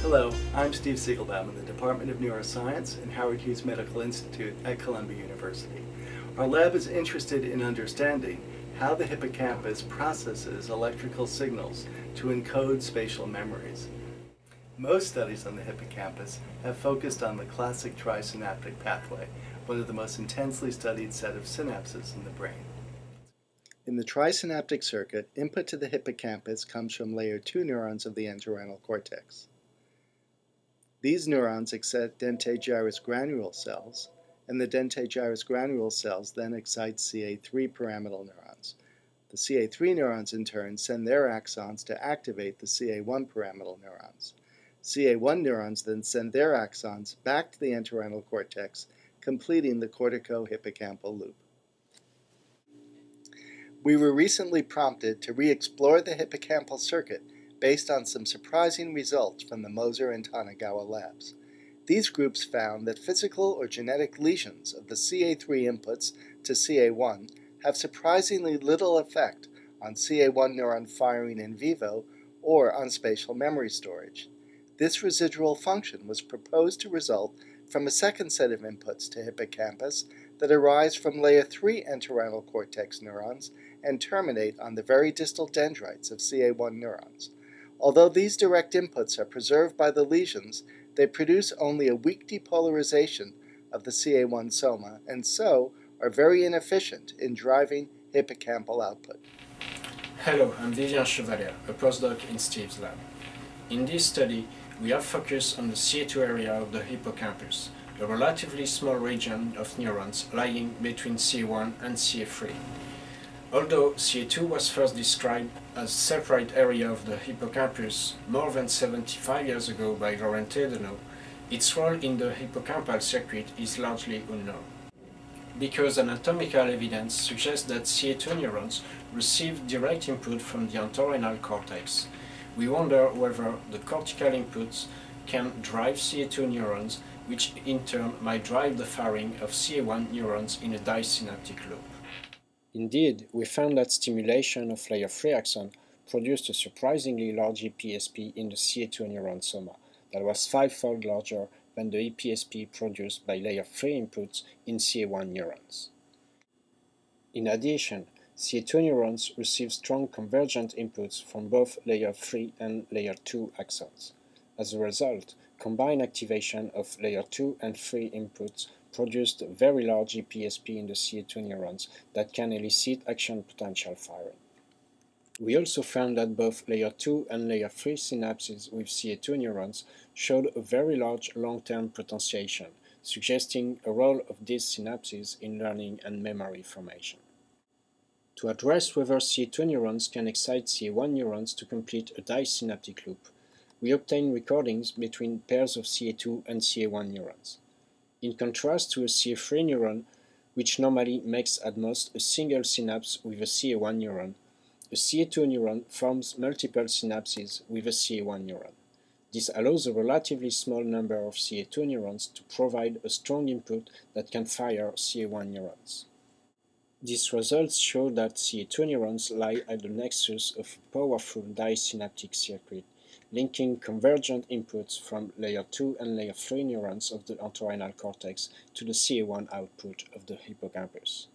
Hello, I'm Steve Siegelbaum in the Department of Neuroscience and Howard Hughes Medical Institute at Columbia University. Our lab is interested in understanding how the hippocampus processes electrical signals to encode spatial memories. Most studies on the hippocampus have focused on the classic trisynaptic pathway, one of the most intensely studied set of synapses in the brain. In the trisynaptic circuit, input to the hippocampus comes from layer 2 neurons of the entorhinal cortex. These neurons excite dentate gyrus granule cells, and the dentate gyrus granule cells then excite CA3 pyramidal neurons. The CA3 neurons in turn send their axons to activate the CA1 pyramidal neurons. CA1 neurons then send their axons back to the entorhinal cortex, completing the cortico-hippocampal loop. We were recently prompted to re-explore the hippocampal circuit based on some surprising results from the Moser and Tonegawa labs. These groups found that physical or genetic lesions of the CA3 inputs to CA1 have surprisingly little effect on CA1 neuron firing in vivo or on spatial memory storage. This residual function was proposed to result from a second set of inputs to hippocampus that arise from layer 3 entorhinal cortex neurons and terminate on the very distal dendrites of CA1 neurons. Although these direct inputs are preserved by the lesions, they produce only a weak depolarization of the CA1 soma and so are very inefficient in driving hippocampal output. Hello, I'm Vivien Chevaleyre, a postdoc in Steve's lab. In this study, we have focused on the CA2 area of the hippocampus, a relatively small region of neurons lying between CA1 and CA3. Although CA2 was first described as a separate area of the hippocampus more than 75 years ago by Lorente de Nó, its role in the hippocampal circuit is largely unknown. Because anatomical evidence suggests that CA2 neurons receive direct input from the entorhinal cortex, we wonder whether the cortical inputs can drive CA2 neurons, which in turn might drive the firing of CA1 neurons in a disynaptic loop. Indeed, we found that stimulation of layer 3 axon produced a surprisingly large EPSP in the CA2 neuron soma that was fivefold larger than the EPSP produced by layer 3 inputs in CA1 neurons. In addition, CA2 neurons receive strong convergent inputs from both layer 3 and layer 2 axons. As a result, combined activation of layer 2 and 3 inputs produced very large EPSP in the CA2 neurons that can elicit action potential firing. We also found that both layer 2 and layer 3 synapses with CA2 neurons showed a very large long-term potentiation, suggesting a role of these synapses in learning and memory formation. To address whether CA2 neurons can excite CA1 neurons to complete a disynaptic loop, we obtained recordings between pairs of CA2 and CA1 neurons. In contrast to a CA3 neuron, which normally makes at most a single synapse with a CA1 neuron, a CA2 neuron forms multiple synapses with a CA1 neuron. This allows a relatively small number of CA2 neurons to provide a strong input that can fire CA1 neurons. These results show that CA2 neurons lie at the nexus of a powerful disynaptic circuit linking convergent inputs from layer 2 and layer 3 neurons of the entorhinal cortex to the CA1 output of the hippocampus.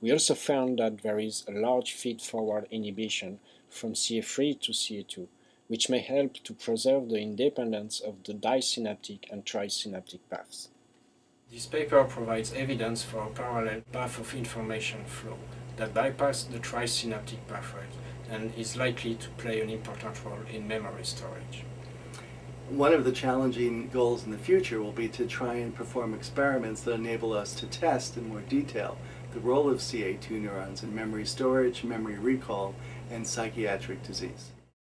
We also found that there is a large feed-forward inhibition from CA3 to CA2, which may help to preserve the independence of the disynaptic and trisynaptic paths. This paper provides evidence for a parallel path of information flow that bypasses the trisynaptic pathway and is likely to play an important role in memory storage. One of the challenging goals in the future will be to try and perform experiments that enable us to test in more detail the role of CA2 neurons in memory storage, memory recall, and psychiatric disease.